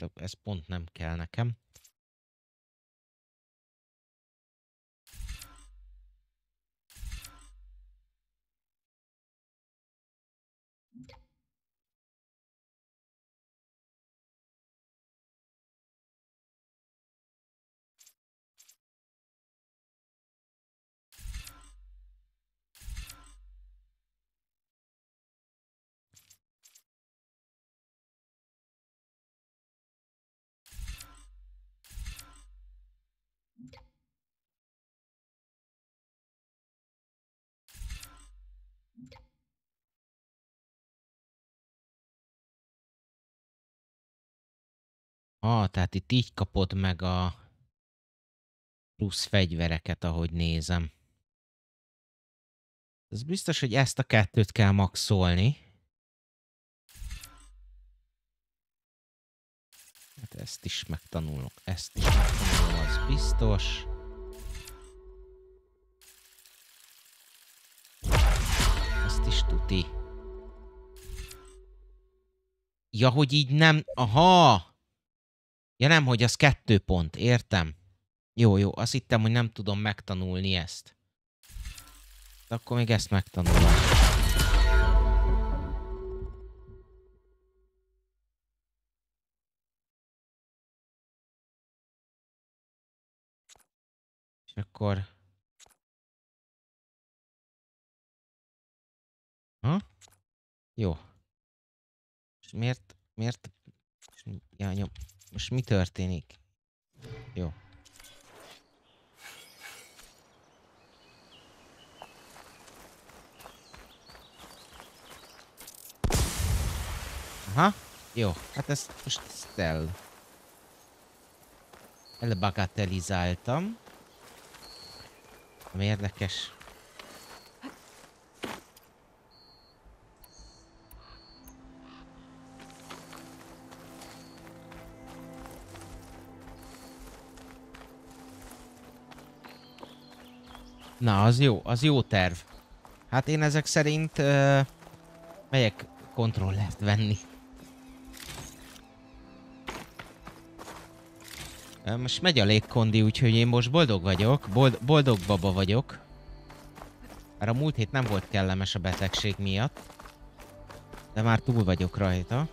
hát ez pont nem kell nekem. Ah, tehát itt így kapod meg a plusz fegyvereket, ahogy nézem. Ez biztos, hogy ezt a kettőt kell maxolni. Hát ezt is megtanulok, ezt is megtanulom, az biztos. Ezt is tuti. Ja, hogy így nem... Aha! Ja nem, hogy az kettő pont, értem. Jó, jó, azt hittem, hogy nem tudom megtanulni ezt. De akkor még ezt megtanulom. És akkor... Ha? Jó. És miért, miért... Ja, nyom. Most mi történik? Jó. Aha, jó. Hát ezt most ezt el... Elbagatelizáltam. Ami érdekes. Na, az jó, az jó terv. Hát én ezek szerint uh, melyek kontrollert venni. Most megy a légkondi, úgyhogy én most boldog vagyok. Bold boldog baba vagyok. Mert a múlt hét nem volt kellemes a betegség miatt. De már túl vagyok rajta.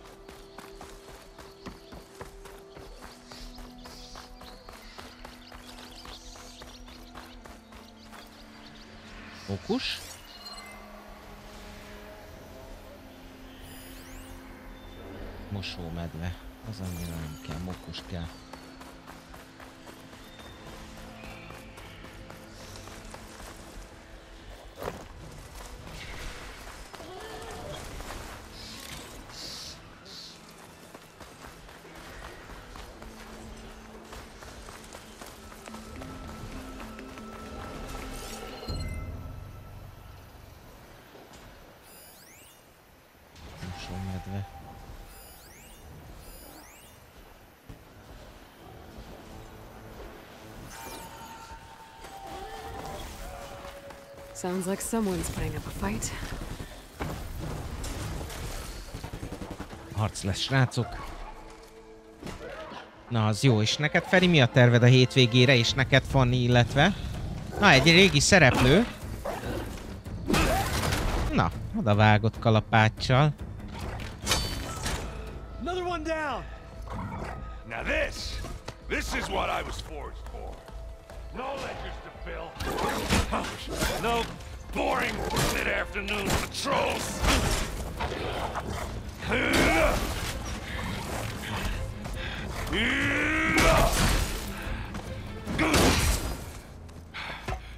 Mókus. Mosómedve. Az annyira nem kell, mókus kell. Sounds like someone's putting up a fight. Harc lesz, srácok. Na, az jó. És neked, Feri, mi a terved a hétvégére, és neked, Fanni, illetve? Na, egy régi szereplő. Na, oda vágott kalapáccsal. Another one down! Now this, this is what I No boring mid-afternoon patrols.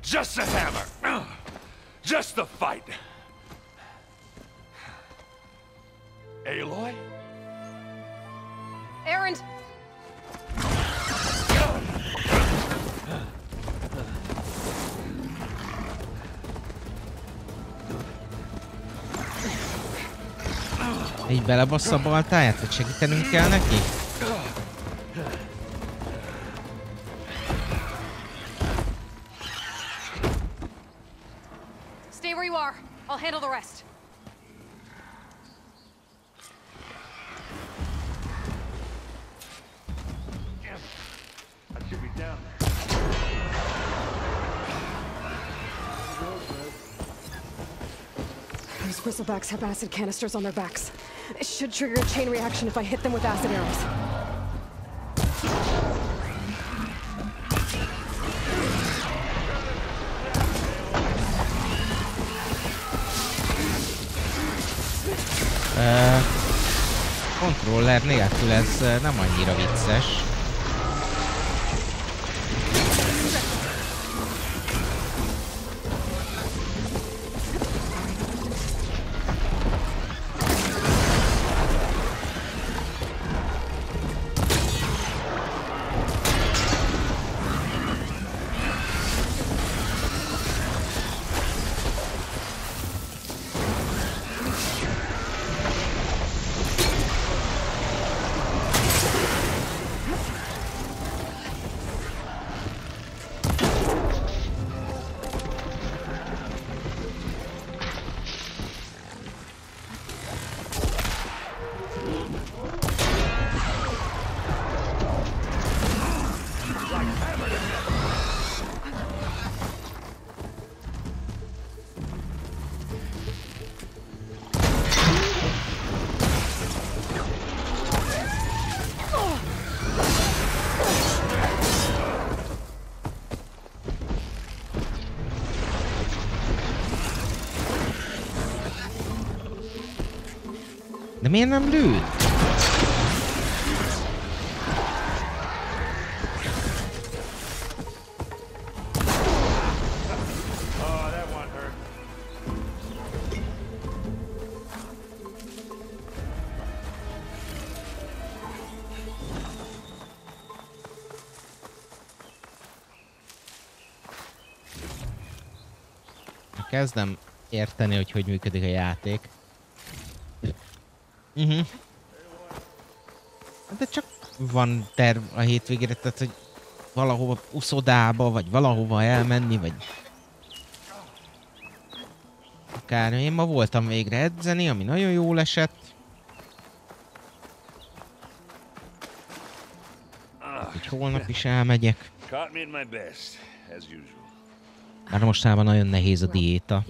Just a hammer. Just a fight. így hogy segítenünk kell neki? Stay where you are. I'll handle the rest. Those whistlebacks have acid canisters on their backs. It should trigger a chain reaction if I hit them with acid arrows. Eh, Kontroller nélkül ez ö, nem annyira vicces. Miért nem lőtt? Kezdem érteni, hogy hogy működik a játék. Uh-huh. De csak van terv a hétvégére, tehát hogy valahova uszodába, vagy valahova elmenni, vagy... Akár én ma voltam végre edzeni, ami nagyon jól esett. Úgyhogy holnap is elmegyek. Már mostában nagyon nehéz a diéta.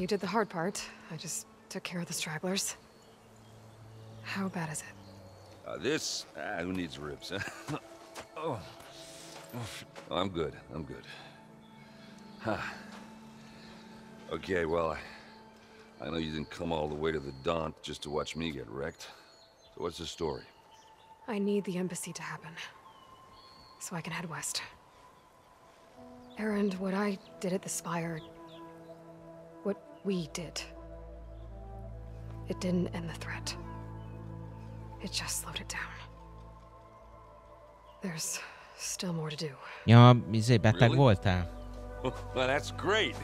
How bad is it? Uh, this, ah, who needs ribs? huh? oh. oh, I'm good. I'm good. Huh. Okay, well, I, I know you didn't come all the way to the Daunt just to watch me get wrecked. So what's the story? I need the embassy to happen. So I can head west. Errand, what I did at the Spire. What we did. It didn't end the threat. Ja, izé beteg Really? voltál? well, that's great.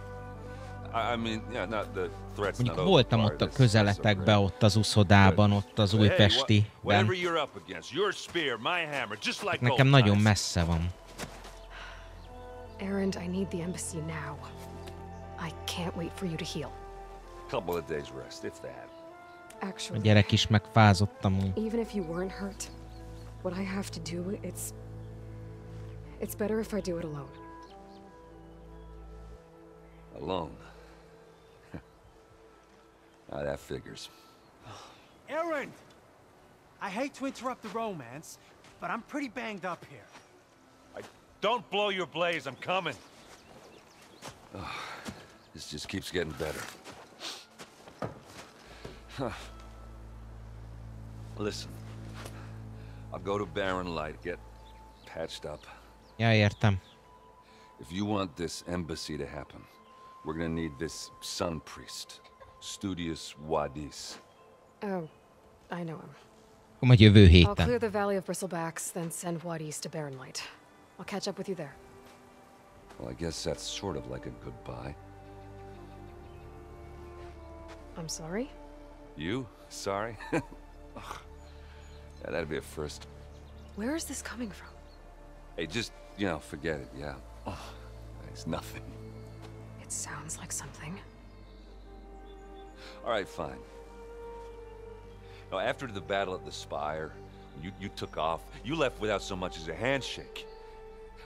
I, I mean, yeah, not the threat's Mondjuk not voltam ott a great. ott az uszodában, ott az újpesti. whatever you're up against, your spear, my hammer, just like Nekem nagyon times. messze van. Errand, I need the embassy now. I can't wait for you to heal. Couple of days rest, if that. A gyerek is megfázott amúgy. even if you weren't hurt, what I have to do, it's. It's better if I do it alone. Alone. ah, that figures. Aaron! I hate to interrupt the romance, but I'm pretty banged up here. I don't blow your blaze. I'm coming. this just keeps getting better. Huh. Listen, I'll go to Barren Light, get patched up. Ja, értem. If you want this embassy to happen, we're gonna need this sun priest, Studius Wadis. Oh, I know him. Akkor majd jövő I'll clear the Valley of Bristlebacks, then send Wadis to Barren Light. I'll catch up with you there. Well, I guess that's sort of like a goodbye. I'm sorry? You? Sorry? Yeah, that'd be a first. Where is this coming from? Hey, just, you know, forget it, yeah. Oh, it's nothing. It sounds like something. All right, fine. Now, after the battle at the Spire, you, you took off, you left without so much as a handshake.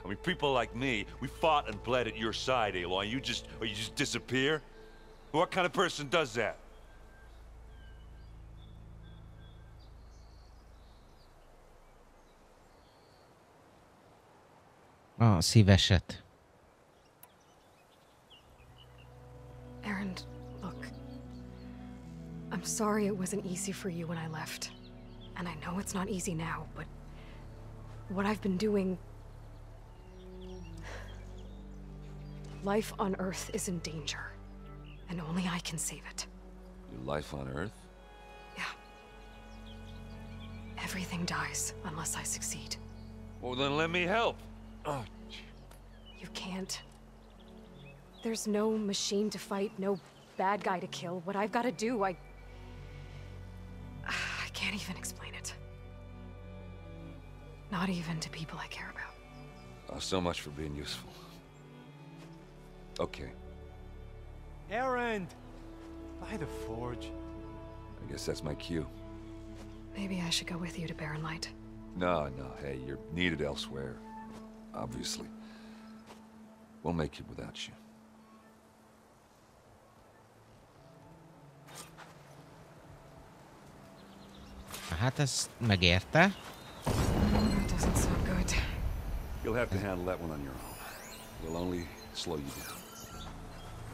I mean, people like me, we fought and bled at your side, Aloy. You just, or you just disappear? What kind of person does that? A szíveset. Aaron, look. I'm sorry it wasn't easy for you when I left. And I know it's not easy now, but what I've been doing. Life on Earth is in danger, and only I can save it. Your life on Earth? Yeah. Everything dies unless I succeed. Well, then let me help. Oh, You can't. There's no machine to fight, no bad guy to kill. What I've got to do, I. I can't even explain it. Not even to people I care about. oh, so much for being useful. Okay, Errand! By the forge. I guess that's my cue. Maybe I should go with you to Barren Light. No, no, hey, you're needed elsewhere. Obviously. We'll make it without you. Hát ez megérte. That doesn't sound good. You'll have to handle that one on your own. We'll only slow you down.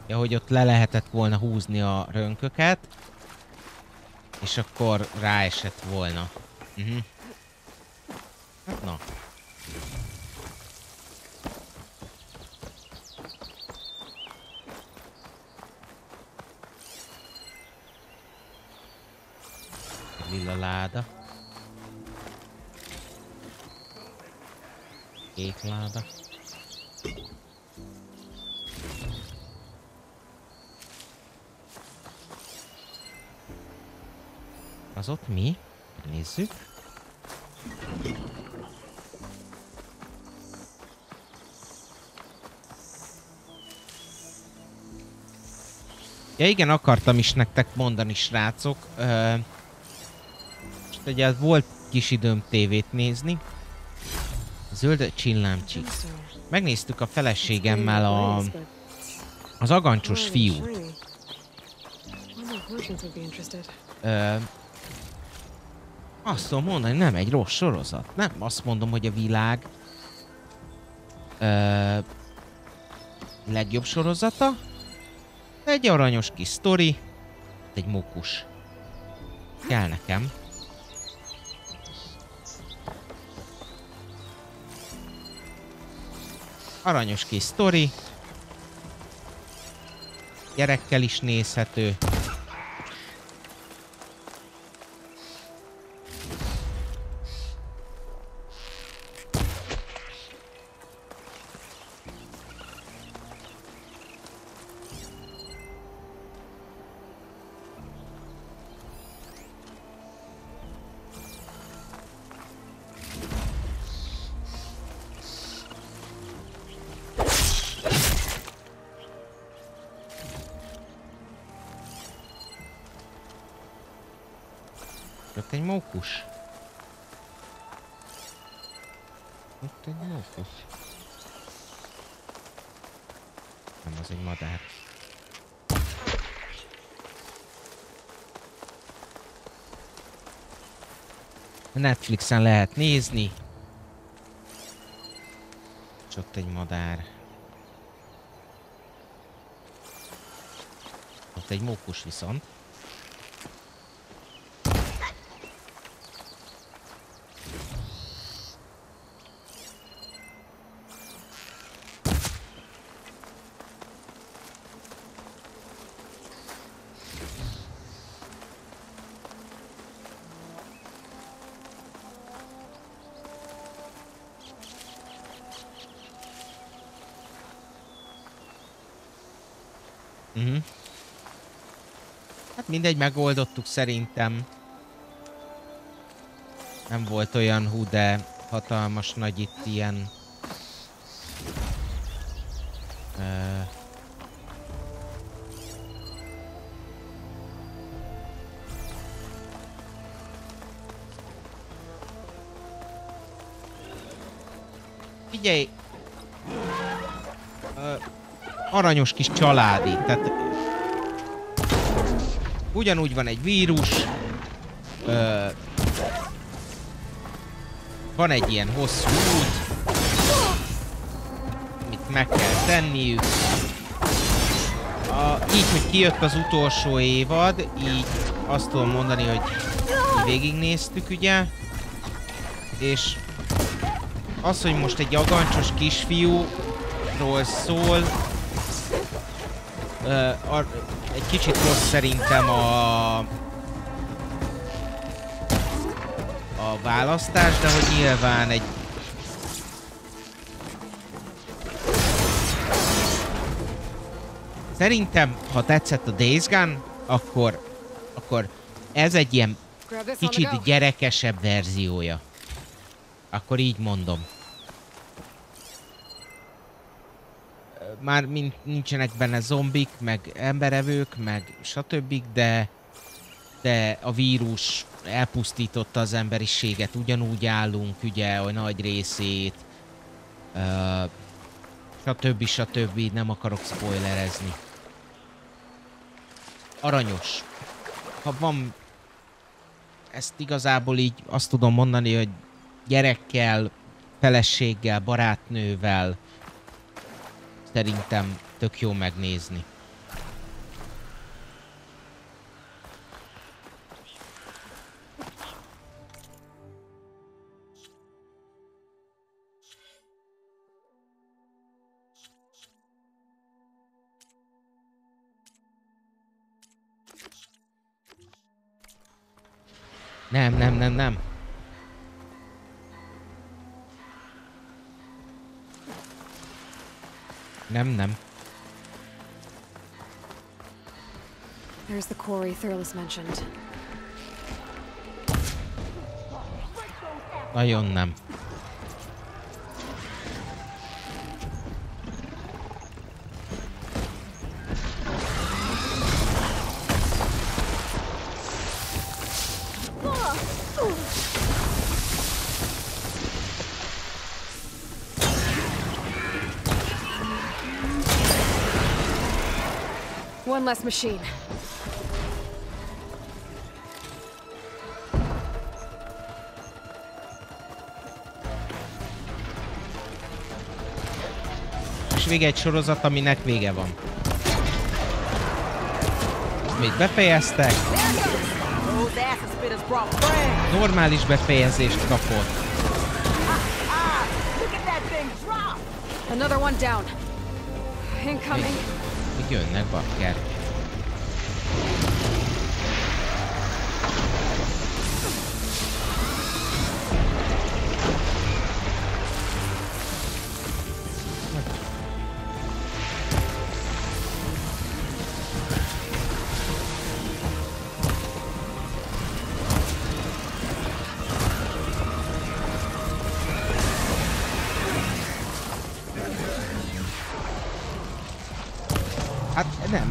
Ja, hogy ott le lehetett volna húzni a rönköket, és akkor ráesett volna. Uh-huh. Hát na. Lila láda. Kék láda. Az ott mi? Nézzük. Ja igen, akartam is nektek mondani, srácok. Ö, ugye volt kis időm tévét nézni. Zöld csillámcsik. Megnéztük a feleségemmel a, az agancsos fiút. Ö, azt tudom mondani, nem egy rossz sorozat. Nem azt mondom, hogy a világ ö, legjobb sorozata. Egy aranyos kis sztori, egy mukus. Kell nekem. Aranyos kis sztori. Gyerekkel is nézhető. Netflixen lehet nézni. Ott egy madár. Ott egy mókus viszont. Mindegy, megoldottuk szerintem. Nem volt olyan hú, de hatalmas nagy itt ilyen... Ö... Figyelj! Ö, aranyos kis családi, tehát ugyanúgy van egy vírus, ö, van egy ilyen hosszú út, meg kell tenniük. A, így, hogy kijött az utolsó évad, így azt tudom mondani, hogy végignéztük ugye. És az, hogy most egy agancsos kisfiúról szól, uh, ar, egy kicsit rossz szerintem a a választás, de hogy nyilván egy Szerintem, ha tetszett a Days Gone, akkor, akkor ez egy ilyen kicsit gyerekesebb verziója. Akkor így mondom. Már nincsenek benne zombik, meg emberevők, meg stb. De, de a vírus elpusztította az emberiséget. Ugyanúgy állunk, ugye, a nagy részét. Uh, stb. stb. Nem akarok spoilerezni. Aranyos. Ha van ezt igazából így azt tudom mondani, hogy gyerekkel, feleséggel, barátnővel szerintem tök jó megnézni. Nem, nem, nem, nem. Nem, nem. There's the quarry Thurles mentioned. Nagyon nem. One less machine. És vége egy sorozat, aminek vége van. Még befejeztek, normális befejezést kapott. Another one down. Incoming. Még jönnek, bakker.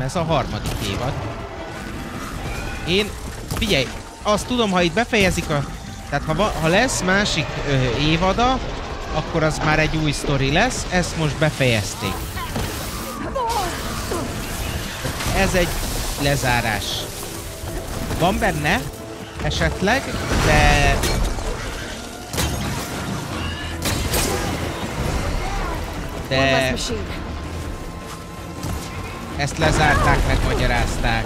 Ez a harmadik évad. Én, figyelj, azt tudom, ha itt befejezik a... Tehát ha, ha lesz másik ö, évada, akkor az már egy új sztori lesz, ezt most befejezték. Ez egy lezárás. Van benne, esetleg, de... De. Ezt lezárták, megmagyarázták.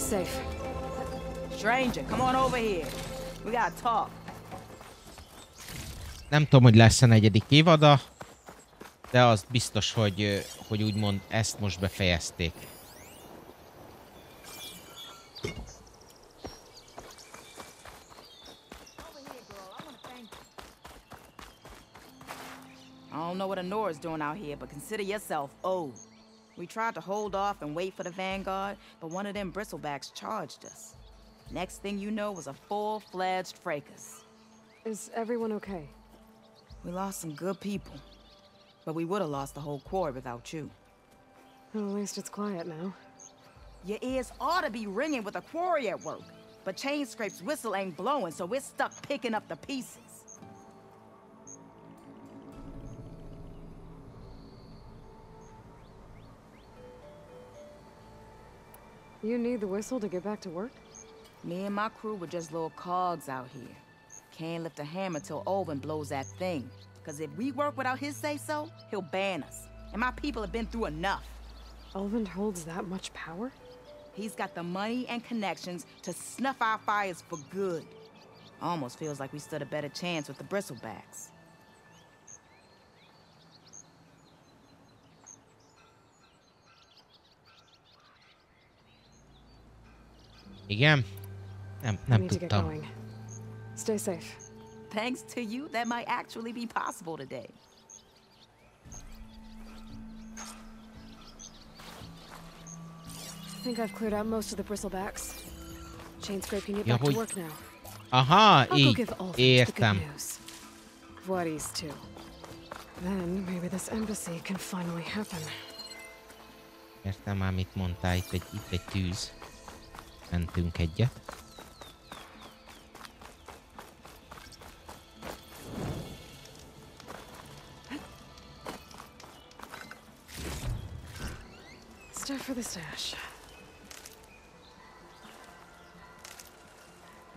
Safe. Stranger, come on over here. We gotta talk. Nem tudom, hogy lesz a negyedik évada, de az biztos, hogy, hogy úgymond ezt most befejezték. I don't know what Honora's doing out here, but consider yourself old. We tried to hold off and wait for the vanguard, but one of them bristlebacks charged us. Next thing you know was a full-fledged fracas. Is everyone okay? We lost some good people, but we would have lost the whole quarry without you. Well, at least it's quiet now. Your ears ought to be ringing with a quarry at work, but Chainscrape's whistle ain't blowing, so we're stuck picking up the pieces. You need the whistle to get back to work? Me and my crew were just little cogs out here. Can't lift a hammer till Olin blows that thing. Cause if we work without his say-so, he'll ban us. And my people have been through enough. Ulvund holds that much power? He's got the money and connections to snuff our fires for good. Almost feels like we stood a better chance with the bristlebacks. Igen? Nem, nem tudtam. going. Stay safe. Thanks to you, that might actually be possible today. I think I've cleared out most of the bristlebacks. Chainscrape can get Ja, back to work now. Aha, I'll go így. give Ulvund the good Értem. Voorhees too. Then maybe this embassy can finally happen. Értem már, mit mondtál. Itt egy, itt egy tűz. Mentünk egyet. Stuff for the stash.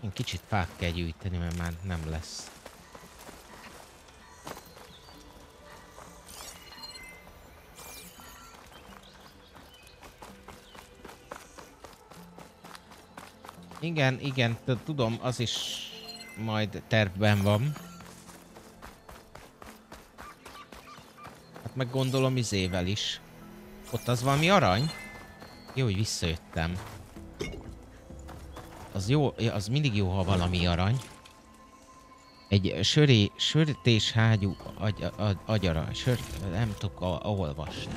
Én kicsit fát kell gyűjteni, mert már nem lesz. Igen, igen, tudom, az is majd tervben van. Hát meg gondolom izével is. Ott az valami arany? Jó, hogy visszajöttem. Az jó, az mindig jó, ha valami arany. Egy söré, sörtés hágyú agy, agy, agyara, sör, nem tudok a, olvasni.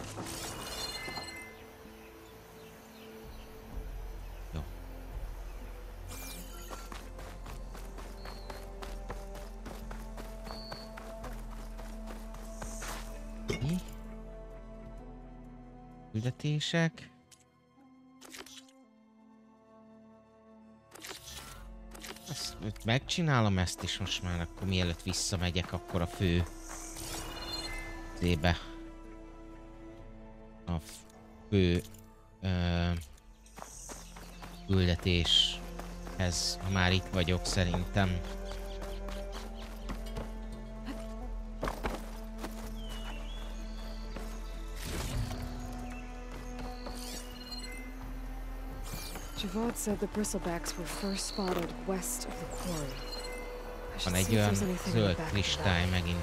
Azt itt megcsinálom ezt is most már, akkor mielőtt visszamegyek, akkor a fő zébe. A fő ö, küldetéshez, ha már itt vagyok szerintem. Javad said the bristlebacks were first spotted west of the quarry. Van egy olyan there's anything in the zöld kristály megint.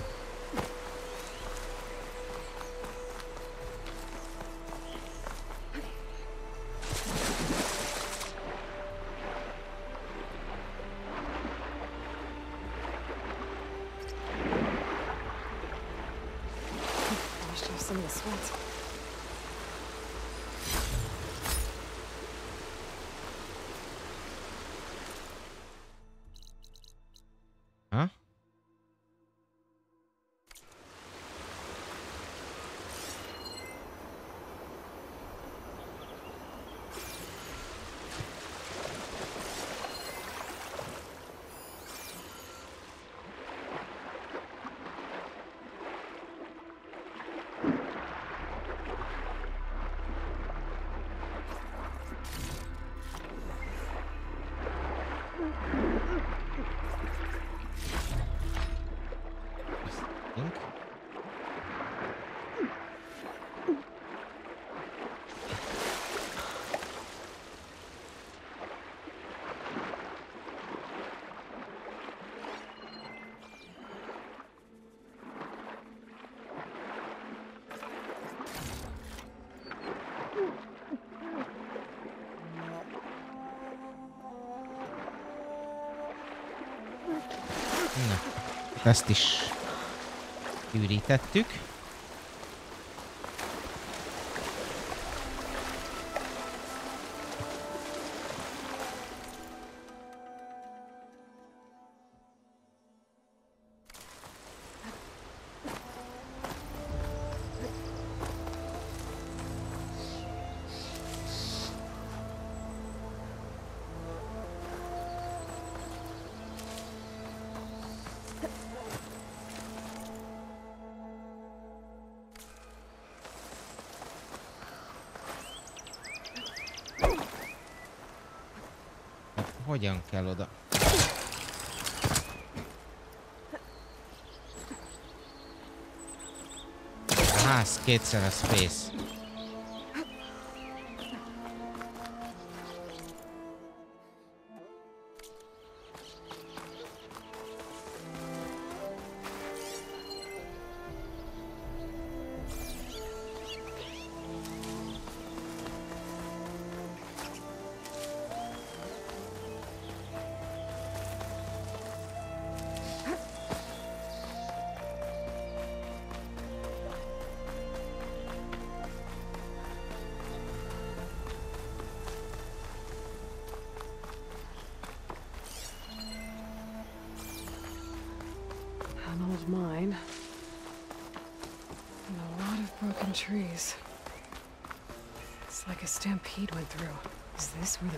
Ezt is ürítettük. Hogyan kell oda? Ház kétszer a space.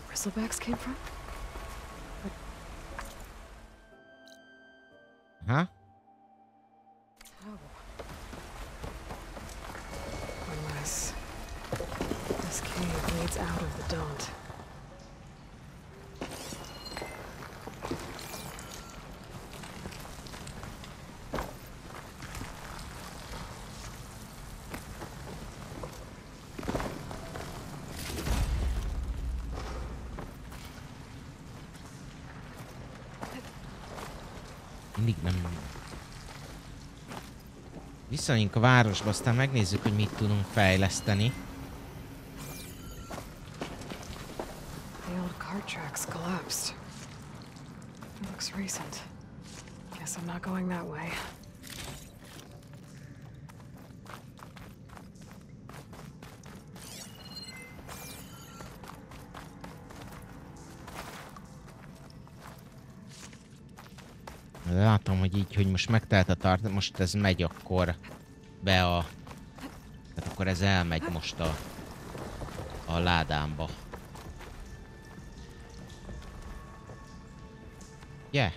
Bristlebacks came from? Huh? Oh. Unless this cave leads out of the Daunt. Visszamegyünk a városba, aztán megnézzük, hogy mit tudunk fejleszteni. The old cart tracks collapsed. It looks recent. Guess I'm not going that way. Látom, hogy így, hogy most megtelt a tart, most ez megy akkor be a... Tehát akkor ez elmegy most a, a ládámba. Yeah.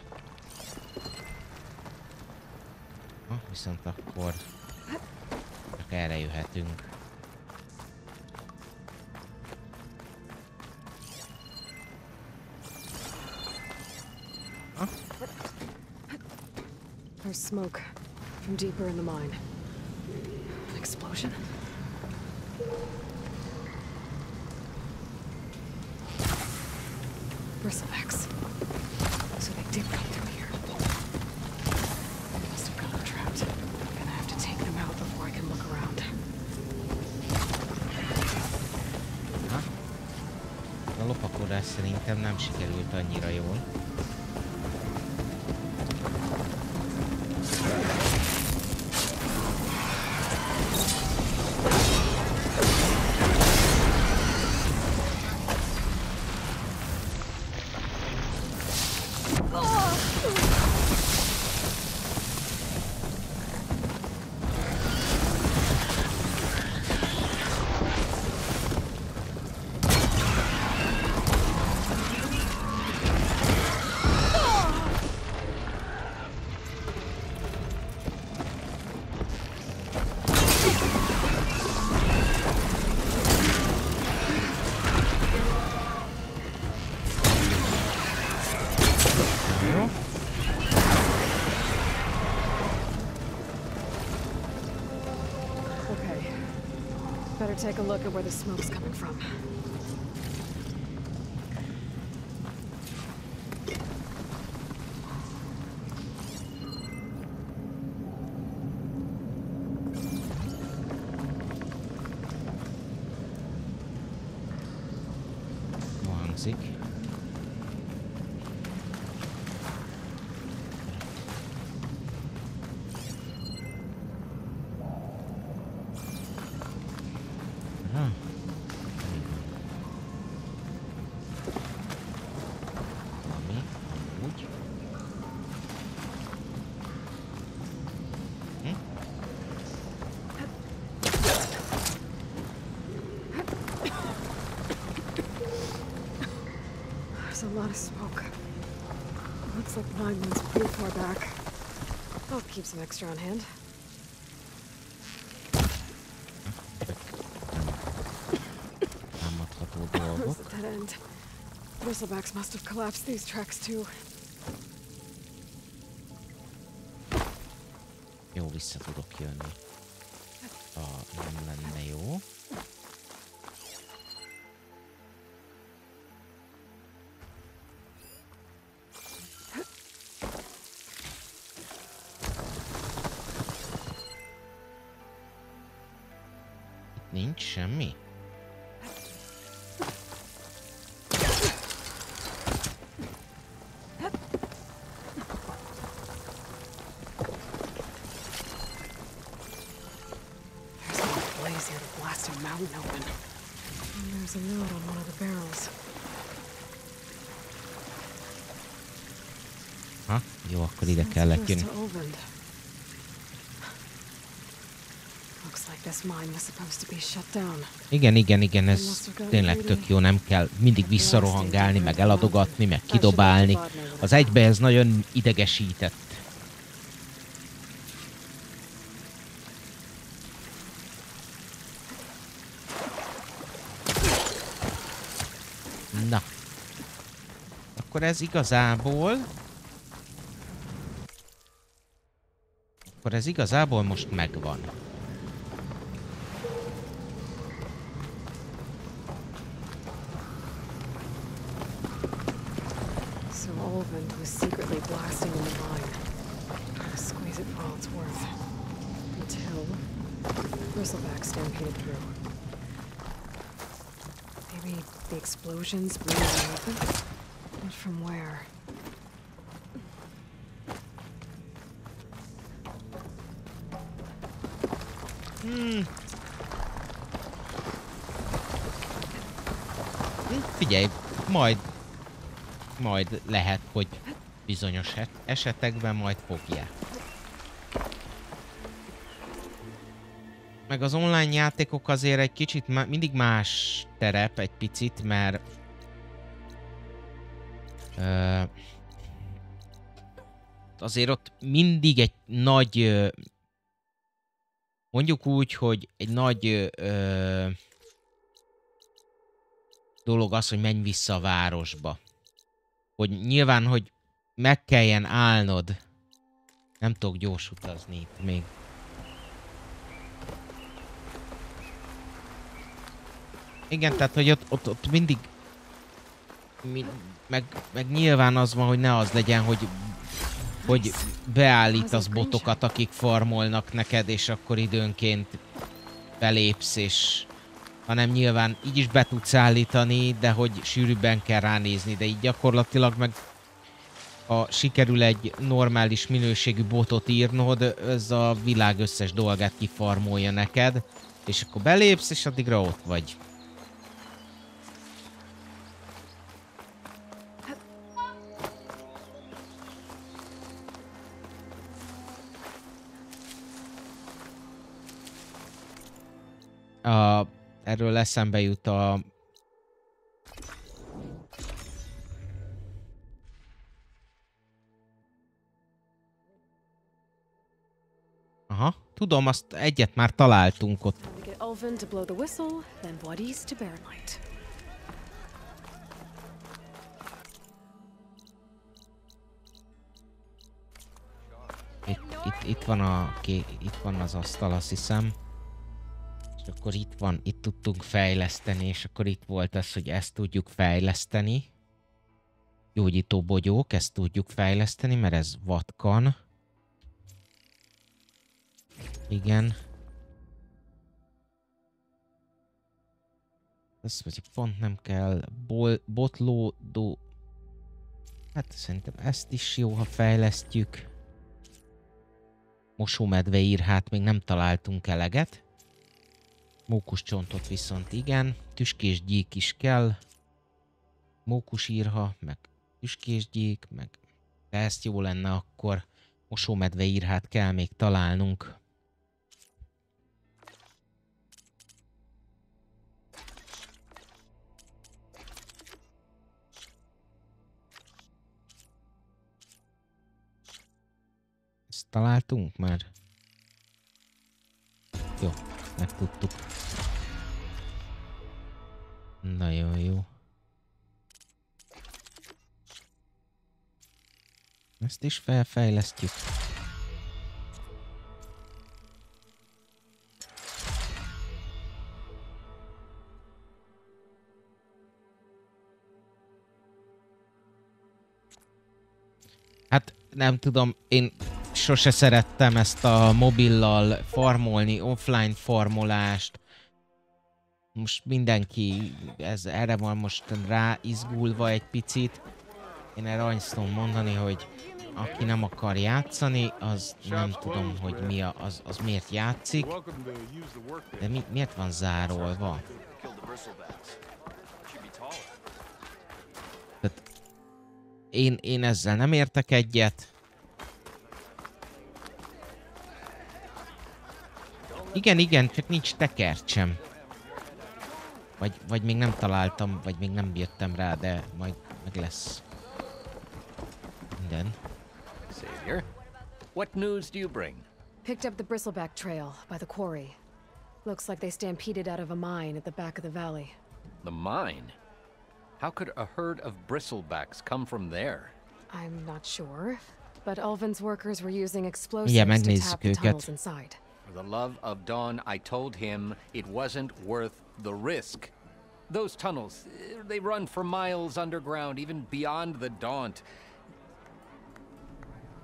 Ha, viszont akkor csak erre jöhetünk. There's smoke from deeper in the mine. An explosion? Bristlebacks. So they did come through here. They must have gotten trapped. Gonna have to take them out before I can look around. Szerintem nem sikerült annyira jól. Take a look at where the smoke's lot of smoke. Looks like mine was pretty far back. I'll keep some extra on hand. Támadható Where's dolgok. the dead end? Bristlebacks must have collapsed these tracks too. Jó, vissza tudok jönni. Ha nem lenne jó. Be shut down. Igen, igen, igen, ez tényleg tök jó, nem kell mindig visszarohangálni, meg eladogatni, meg kidobálni. Az egybe ez nagyon idegesített. Na. Akkor ez igazából... Akkor ez igazából most megvan. So Olvend was secretly blasting in the mine. Trying to squeeze it for all it's worth. Until Bristleback stampeded through. Maybe the explosions blew them open? But from where? Hm, Figyelj, majd, majd lehet, hogy bizonyos esetekben majd fogják. Meg az online játékok azért egy kicsit mindig más terep, egy picit, mert ö, azért ott mindig egy nagy mondjuk úgy, hogy egy nagy ö, dolog az, hogy menj vissza a városba. Hogy nyilván, hogy meg kelljen állnod. Nem tudok gyors utazni itt még. Igen, tehát, hogy ott, ott, ott mindig... Mi, meg, meg nyilván az van, hogy ne az legyen, hogy hogy beállítasz botokat, akik farmolnak neked, és akkor időnként belépsz, és hanem nyilván így is be tudsz állítani, de hogy sűrűbben kell ránézni, de így gyakorlatilag meg ha sikerül egy normális minőségű botot írnod, ez a világ összes dolgát kifarmolja neked, és akkor belépsz, és addigra ott vagy. A, erről eszembe jut a... Aha, tudom, azt egyet már találtunk ott. Itt, itt, itt van a, ké, itt van az asztal, azt hiszem. Akkor itt van, itt tudtunk fejleszteni, és akkor itt volt az, hogy ezt tudjuk fejleszteni. Gyógyító bogyók, ezt tudjuk fejleszteni, mert ez vatkan. Igen. Azt mondja, pont nem kell. Bol, botlódó... Hát szerintem ezt is jó, ha fejlesztjük. Mosómedve ír, hát még nem találtunk eleget. Mókus csontot viszont igen. Tüskés gyík is kell. Mókus írha, meg tüskés gyík, meg de ezt jó lenne akkor. Mosómedve írhát kell még találnunk. Ezt találtunk már? Jó, megtudtuk. Nagyon jó. Ezt is felfejlesztjük. Hát nem tudom, én sose szerettem ezt a mobillal farmolni, offline farmolást, most mindenki ez, erre van most rá izgulva egy picit. Én erre annyit tudom mondani, hogy aki nem akar játszani, az nem tudom, hogy mi a, az, az miért játszik. De mi, miért van zárolva? Tehát én, én ezzel nem értek egyet. Igen, igen, csak nincs tekert sem. Vagy, vagy még nem találtam, vagy még nem jöttem rá, de majd meg lesz. Minden. Savior, what news do you bring? Picked up the bristleback trail by the quarry. Looks like they stampeded out of a mine at the back of the valley. The mine? How could a herd of bristlebacks come from there? I'm not sure, but Ulvin's workers were using explosives Yeah, to tap the tunnels inside. For the love of Dawn, I told him it wasn't worth the risk. Those tunnels, they run for miles underground, even beyond the Daunt.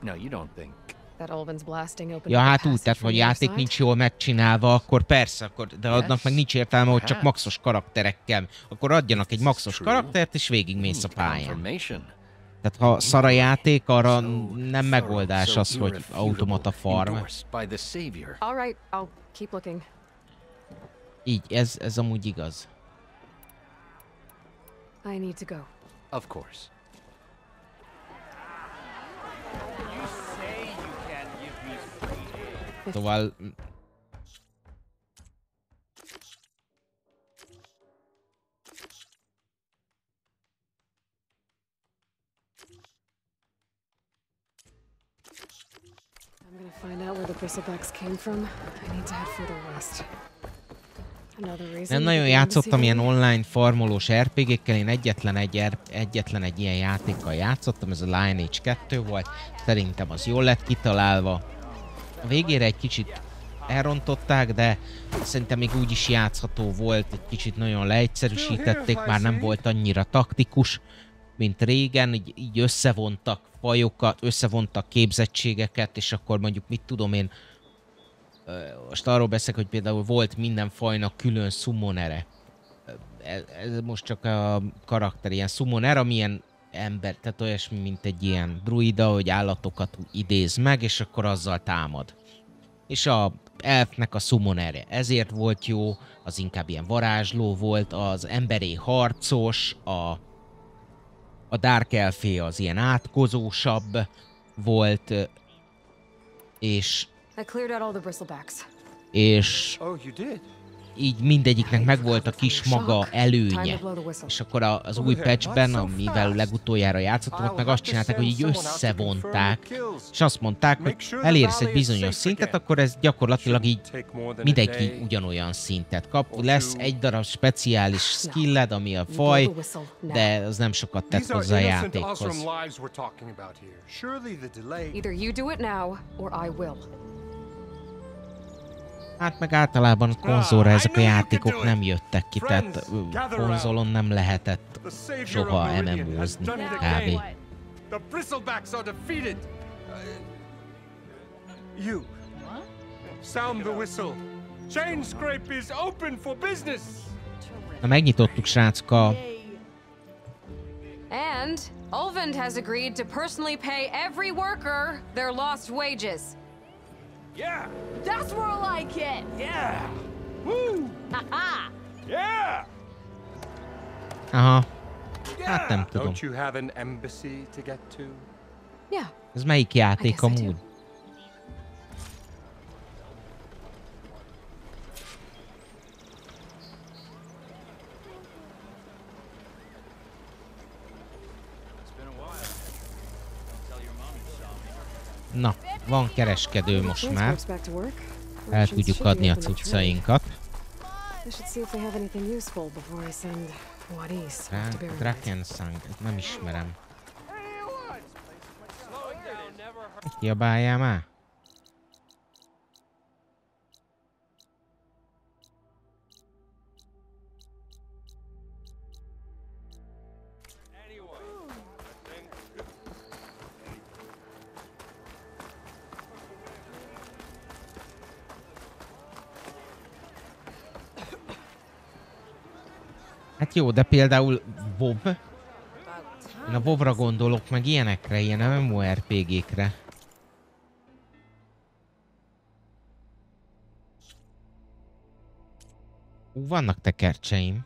No, you don't think. That Ulvin's blasting open Ja, hát úgy, tehát hogy játék side? nincs jól megcsinálva, akkor persze, akkor, de annak Yes, meg nincs értelme, hogy csak maxos karakterekkel. Akkor adjanak egy maxos karaktert, és végigmész a pályán. Tehát ha szar a játék, arra So nem megoldás az, hogy automata farm. endorsed by the Savior. All right, I'll keep looking. Így, ez, ez amúgy igaz. I need to go. Of course. Szóval... I'm gonna find out where the bristlebacks came from. I need to head further west. Nem nagyon játszottam ilyen online farmolós RPG-kkel, én egyetlen egy, egyetlen egy ilyen játékkal játszottam, ez a Lineage 2 volt. Szerintem az jól lett kitalálva. A végére egy kicsit elrontották, de szerintem még úgy is játszható volt, egy kicsit nagyon leegyszerűsítették, már nem volt annyira taktikus, mint régen, így, így összevontak fajokat, összevontak képzettségeket, és akkor mondjuk mit tudom én, most arról beszélek, hogy például volt minden fajnak külön summonere. Ez, most csak a karakter, ilyen summoner, amilyen ember, tehát olyasmi, mint egy ilyen druida, hogy állatokat idéz meg, és akkor azzal támad. És a elfnek a summonere ezért volt jó, az inkább ilyen varázsló volt, az emberé harcos, a, a Dark Elfé az ilyen átkozósabb volt, és És Oh, így mindegyiknek megvolt a kis maga előnye. És akkor az új patchben, amivel legutoljára játszottam, ott meg azt csinálták, hogy így összevonták, és azt mondták, hogy elérsz egy bizonyos szintet, akkor ez gyakorlatilag így mindenki ugyanolyan szintet kap. Lesz egy darab speciális skilled, ami a faj, de az nem sokat tett These are hozzá a innocent játékhoz. Osram lives we're talking about here. Surely the delay. Either you do it now, or I will. Hát meg általában a konzolra ezek a játékok nem jöttek ki, tehát konzolon nem lehetett soha MMO-zni kb. again. The bristlebacks are defeated. Uh, you. Sound the whistle. Chain scrape is open for business. Na megnyitottuk srácok a And Ulvund has agreed to personally pay every worker their lost wages. Yeah! That's more like it! Yeah! Woo! yeah! Aha. Hát nem tudom. Don't you have an embassy to get to? Yeah, Ez melyik játék guess I amúgy? Na, van kereskedő most már. El tudjuk adni a cuccainkat. Drakensang, nem ismerem. Kiabáljál már? Hát jó, de például Bob, én a WoW-ra gondolok, meg ilyenekre, ilyen MMORPG-kre. Ú, vannak tekercseim.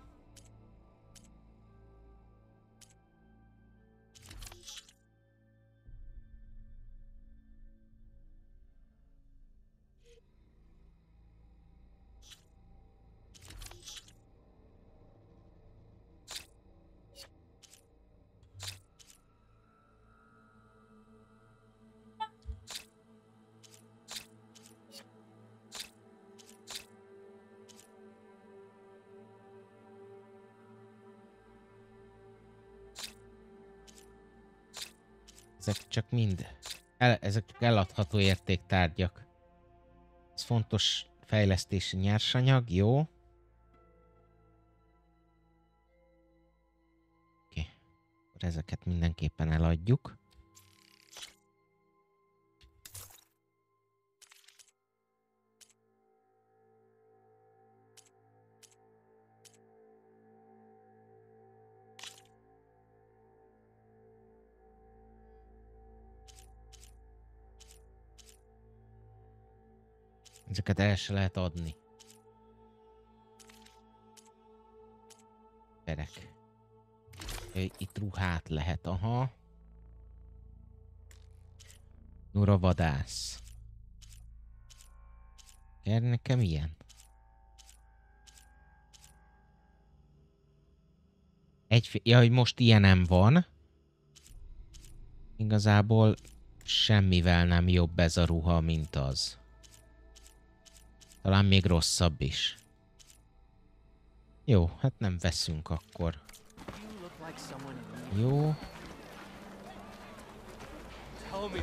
Eladható értéktárgyak. Ez fontos fejlesztési nyersanyag, jó. Oké. Okay. Ezeket mindenképpen eladjuk. Ezeket el se lehet adni. Gyerek. Itt ruhát lehet, aha. Nura vadász. Kell nekem ilyen? Egy, ja, hogy most ilyenem van. Igazából semmivel nem jobb ez a ruha, mint az. Talán még rosszabb is. Jó, hát nem veszünk akkor. Jó.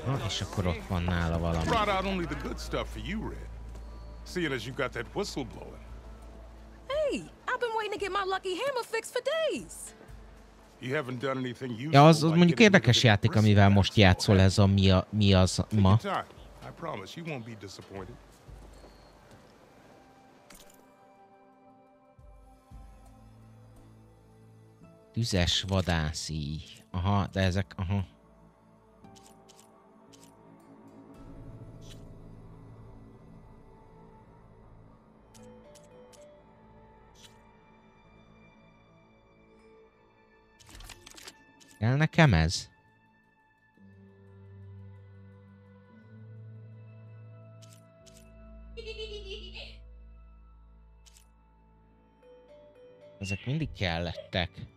Na, és akkor ott van nála valami. Seeing as you got that whistle blowing. Hey, I've been waiting to get my lucky hammer fixed for days. You haven't done anything useful. Ja, az, az mondjuk érdekes játék, amivel most játszol ez a mi, a, mi az ma. Tüzes vadászi. Aha, de ezek, aha. Kell nekem ez? Ezek mindig kellettek.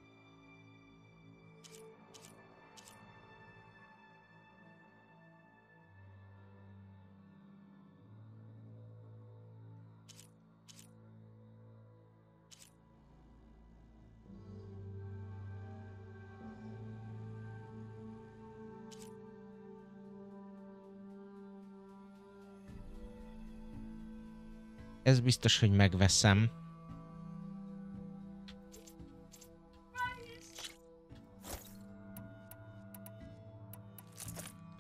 Ez biztos, hogy megveszem.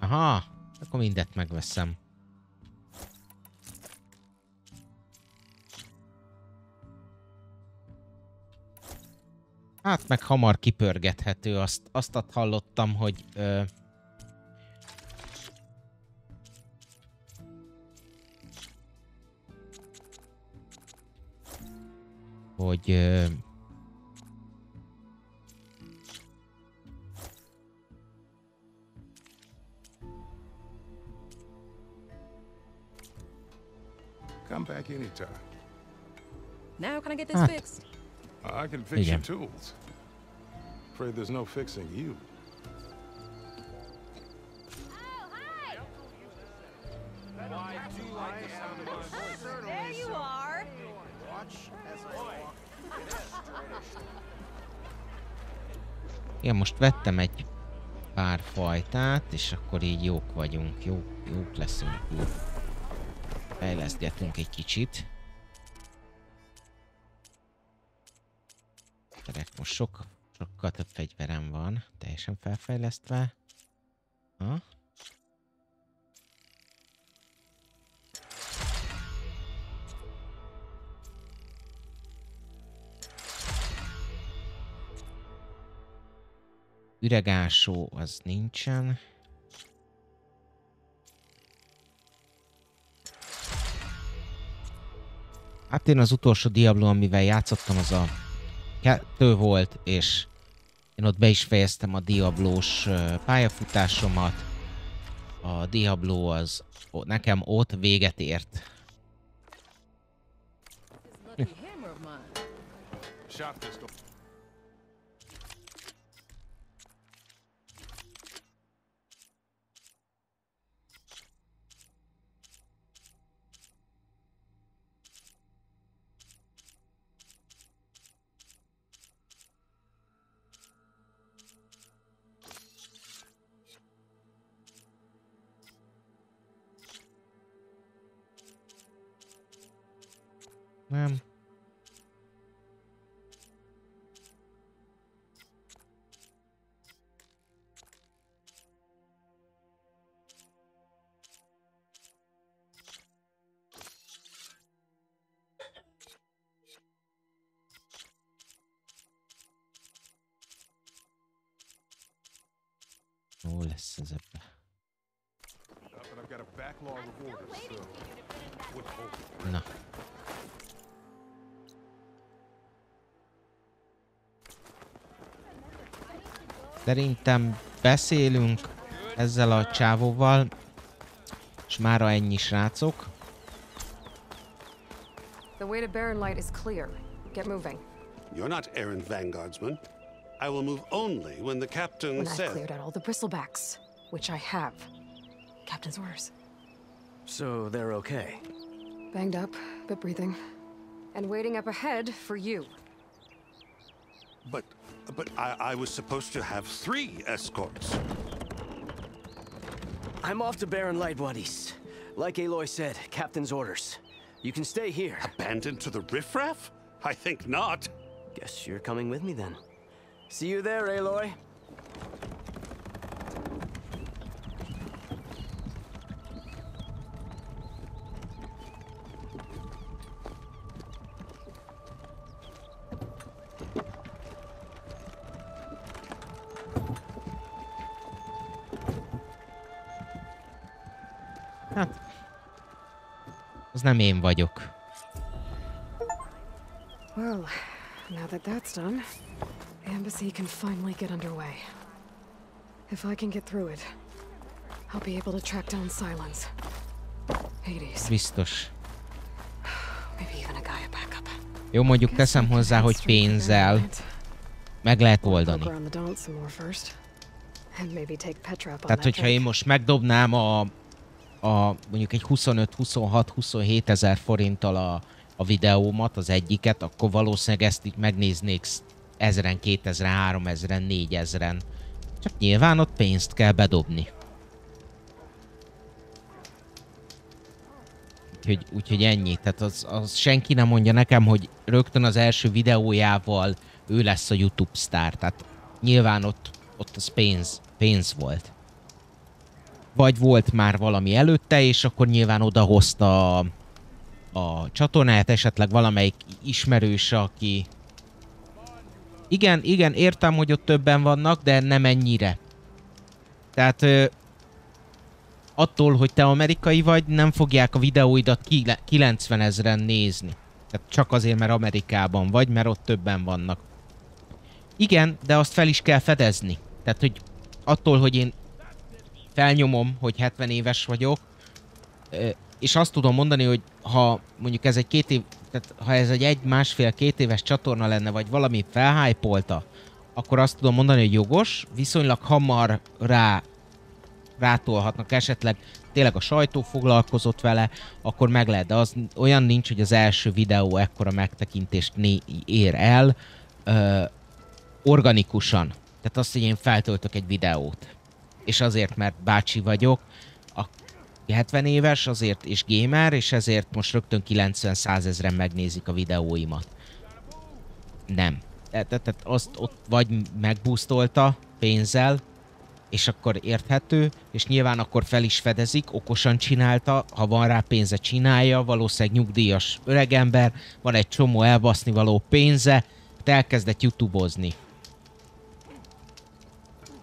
Aha, akkor mindet megveszem. Hát meg hamar kipörgethető, azt, azt hallottam, hogy ö, hogy Come back anytime. Now can I get this Ah. fixed? I can fix your tools. Afraid there's no fixing you. Igen, most vettem egy pár fajtát, és akkor így jók vagyunk, jó, jók leszünk, jó. Fejlesztgetünk egy kicsit. Terek most sok, sokkal több fegyverem van, teljesen felfejlesztve. Ha? Üregásó az nincsen. Hát én az utolsó Diablo, amivel játszottam, az a kettő volt, és én ott be is fejeztem a Diablós pályafutásomat. A Diablo az nekem ott véget ért. Shot pistol. Nem. Jó lesz ez ebbe. Uh, but I've got a backlog Szerintem beszélünk ezzel a csávóval, és mára ennyi srácok. The way to Baron Light is clear. Get moving. You're not errant vanguardsman. I will move only when the captain When I've says. cleared out all the bristlebacks, which I have. Captain's orders. So they're okay. Banged up, but breathing. And waiting up ahead for you. But, but I, I was supposed to have three escorts. I'm off to Baron Light, buddies. Like Aloy said, captain's orders. You can stay here. Abandoned to the riffraff? I think not. Guess you're coming with me then. See you there, Aloy. Az nem én vagyok. Well, now that that's done, the embassy can finally get underway. If I can get through it, I'll be able to track down Silence. Hades, Biztos. maybe even a Gaia backup. Jó, mondjuk teszem hozzá, hogy pénzzel meg lehet oldani. Tehát, hogyha én most megdobnám a, a mondjuk egy 25-26-27 ezer forinttal a, a videómat, az egyiket, akkor valószínűleg ezt így megnéznék ezren, kétezren, háromezren, négyezren. Csak nyilván ott pénzt kell bedobni. Úgyhogy, úgyhogy ennyi. Tehát az, az senki nem mondja nekem, hogy rögtön az első videójával ő lesz a YouTube sztár. Tehát nyilván ott, ott az pénz, pénz volt. Vagy volt már valami előtte, és akkor nyilván odahozta a, a csatornáját, esetleg valamelyik ismerős, aki... Igen, igen, értem, hogy ott többen vannak, de nem ennyire. Tehát ö, attól, hogy te amerikai vagy, nem fogják a videóidat ki- 90 ezeren nézni. Tehát csak azért, mert Amerikában vagy, mert ott többen vannak. Igen, de azt fel is kell fedezni. Tehát, hogy attól, hogy én felnyomom, hogy 70 éves vagyok, és azt tudom mondani, hogy ha mondjuk ez egy két év, tehát ha ez egy egy, másfél, két éves csatorna lenne, vagy valami felhájpolta, akkor azt tudom mondani, hogy jogos, viszonylag hamar rá rátolhatnak esetleg tényleg a sajtó foglalkozott vele, akkor meg lehet, de az olyan nincs, hogy az első videó ekkora megtekintést né- ér el ö, organikusan. Tehát azt, hogy én feltöltök egy videót. És azért, mert bácsi vagyok, a 70 éves azért, és gamer, és ezért most rögtön 90-100 ezeren megnézik a videóimat. Nem. Tehát, tehát azt ott vagy megbusztolta pénzzel, és akkor érthető, és nyilván akkor fel is fedezik, okosan csinálta, ha van rá pénze csinálja, valószínűleg nyugdíjas öregember, van egy csomó elbaszni való pénze, elkezdett youtubozni.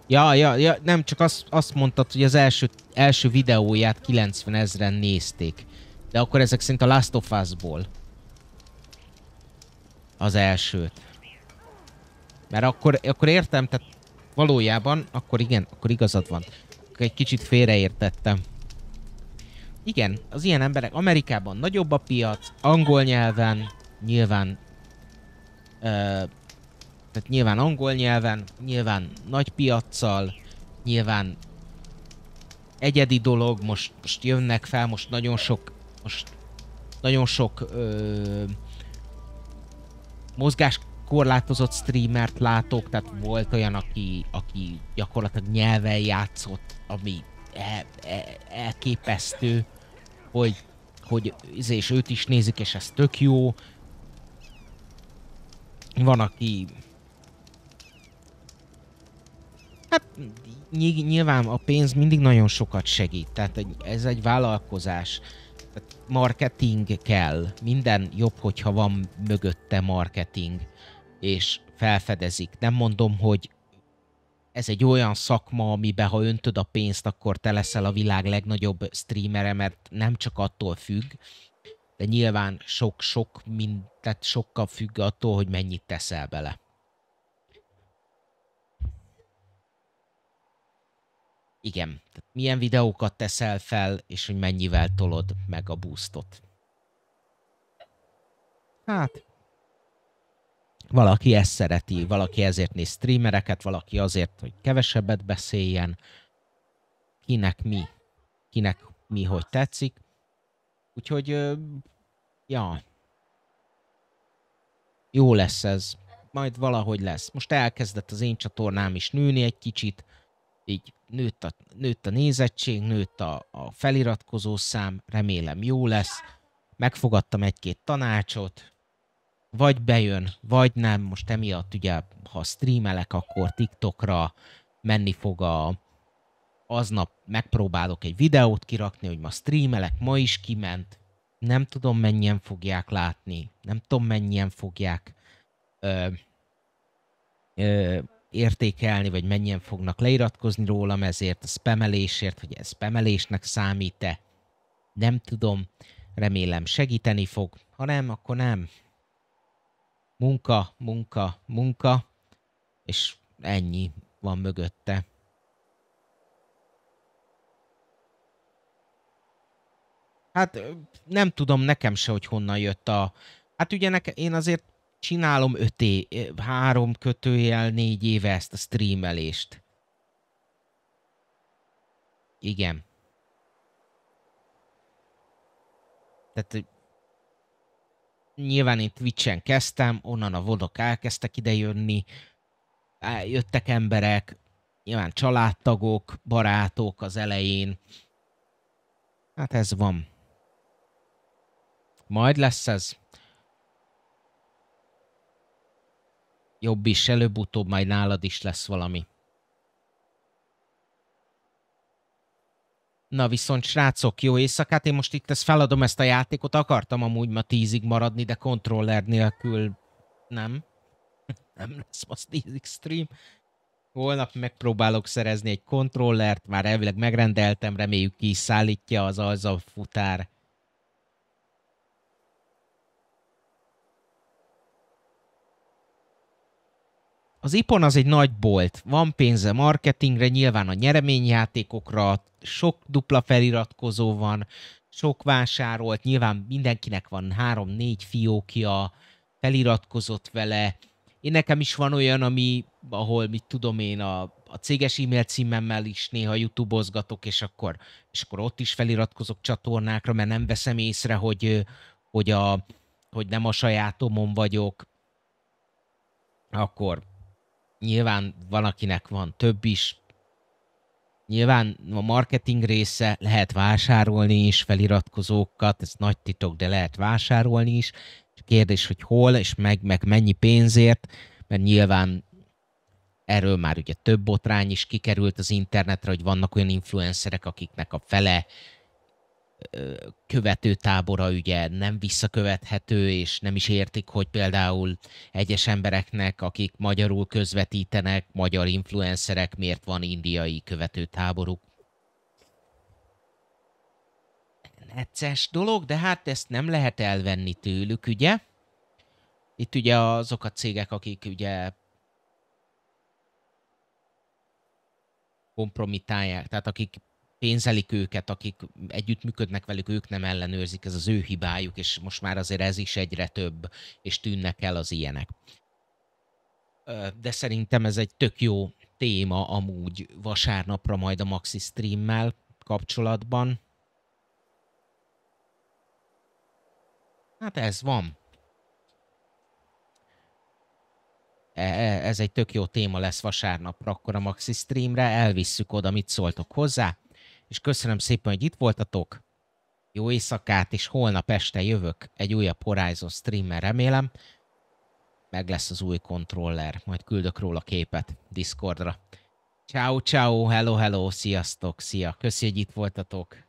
Ja, ja, ja, nem, csak azt, azt mondtad, hogy az első, első videóját 90 ezeren nézték. De akkor ezek szerint a Last of Us-ból. Az elsőt. Mert akkor, akkor értem, tehát valójában, akkor igen, akkor igazad van. Akkor egy kicsit félreértettem. Igen, az ilyen emberek Amerikában nagyobb a piac, angol nyelven, nyilván ö, tehát nyilván angol nyelven, nyilván nagy piaccal, nyilván egyedi dolog, most, most jönnek fel, most nagyon sok, most nagyon sok ö, mozgás korlátozott streamert látok, tehát volt olyan, aki, aki gyakorlatilag nyelven játszott, ami el, el, elképesztő, hogy, hogy és őt is nézik, és ez tök jó. Van, aki Hát nyilván a pénz mindig nagyon sokat segít, tehát ez egy vállalkozás. Marketing kell. Minden jobb, hogyha van mögötte marketing, és felfedezik. Nem mondom, hogy ez egy olyan szakma, amiben ha öntöd a pénzt, akkor te leszel a világ legnagyobb streamere, mert nem csak attól függ, de nyilván sok-sok, tehát sokkal függ attól, hogy mennyit teszel bele. Igen, tehát milyen videókat teszel fel, és hogy mennyivel tolod meg a boostot. Hát, valaki ezt szereti, valaki ezért néz streamereket, valaki azért, hogy kevesebbet beszéljen. Kinek mi, kinek mi, hogy tetszik. Úgyhogy, ja, jó lesz ez, majd valahogy lesz. Most elkezdett az én csatornám is nőni egy kicsit, így nőtt a, nőtt a nézettség, nőtt a, a feliratkozó szám, remélem jó lesz. Megfogadtam egy-két tanácsot, vagy bejön, vagy nem. Most emiatt ugye, ha streamelek, akkor TikTokra menni fog a, aznap megpróbálok egy videót kirakni, hogy ma streamelek, ma is kiment. Nem tudom, mennyien fogják látni, nem tudom, mennyien fogják ö, ö, értékelni, vagy mennyien fognak leiratkozni rólam ezért, a spamelésért, hogy ez spamelésnek számít-e. Nem tudom, remélem segíteni fog. Ha nem, akkor nem. Munka, munka, munka, és ennyi van mögötte. Hát nem tudom nekem se, hogy honnan jött a... Hát ugye nekem, én azért csinálom öt é, három kötőjel négy éve ezt a streamelést. Igen. Tehát nyilván én Twitch-en kezdtem, onnan a vodok elkezdtek ide jönni, jöttek emberek, nyilván családtagok, barátok az elején. Hát ez van. Majd lesz ez. Jobb is, előbb-utóbb majd nálad is lesz valami. Na viszont srácok, jó éjszakát, én most itt ezt feladom ezt a játékot, akartam amúgy ma tízig maradni, de kontroller nélkül nem. Nem lesz ma tízig stream. Holnap megpróbálok szerezni egy kontrollert, már elvileg megrendeltem, reméljük ki is szállítja az az a futár. Az IPON az egy nagy bolt, van pénze marketingre, nyilván a nyereményjátékokra, sok dupla feliratkozó van, sok vásárolt, nyilván mindenkinek van három-négy fiókja, feliratkozott vele. Én nekem is van olyan, ami, ahol, mit tudom én, a, a céges e-mail címemmel is néha youtube-ozgatok, és akkor, és akkor ott is feliratkozok csatornákra, mert nem veszem észre, hogy, hogy, a, hogy nem a sajátomon vagyok, akkor nyilván van, akinek van több is. Nyilván a marketing része lehet vásárolni is feliratkozókat, ez nagy titok, de lehet vásárolni is. Kérdés, hogy hol, és meg, meg mennyi pénzért, mert nyilván erről már ugye több botrány is kikerült az internetre, hogy vannak olyan influencerek, akiknek a fele követőtábora ugye nem visszakövethető, és nem is értik, hogy például egyes embereknek, akik magyarul közvetítenek, magyar influencerek, miért van indiai követőtáboruk. Necces dolog, de hát ezt nem lehet elvenni tőlük, ugye? Itt ugye azok a cégek, akik ugye kompromitálják, tehát akik pénzelik őket, akik együttműködnek velük, ők nem ellenőrzik, ez az ő hibájuk, és most már azért ez is egyre több, és tűnnek el az ilyenek. De szerintem ez egy tök jó téma amúgy vasárnapra majd a Maxi Streammel kapcsolatban. Hát ez van. E, e, ez egy tök jó téma lesz vasárnapra, akkor a Maxi Streamre elvisszük oda, mit szóltok hozzá és köszönöm szépen, hogy itt voltatok. Jó éjszakát, és holnap este jövök egy újabb Horizon streamer, remélem. Meg lesz az új kontroller, majd küldök róla képet Discordra. Ciao, ciao, hello, hello, sziasztok, szia. Köszi, hogy itt voltatok.